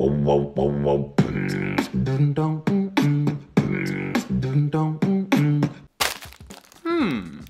Hmm. Hmm.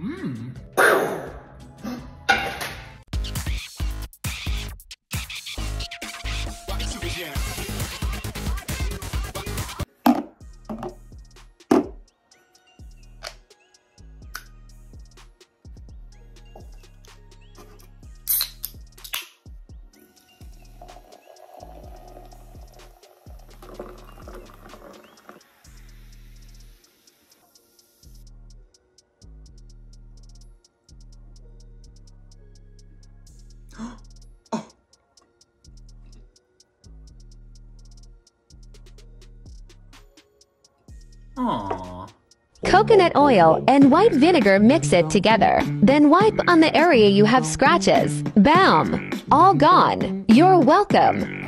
Hmm. Coconut oil and white vinegar mix it together. Then wipe on the area you have scratches. Bam! All gone. You're welcome.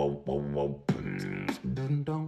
Bom, bom, bom, bom.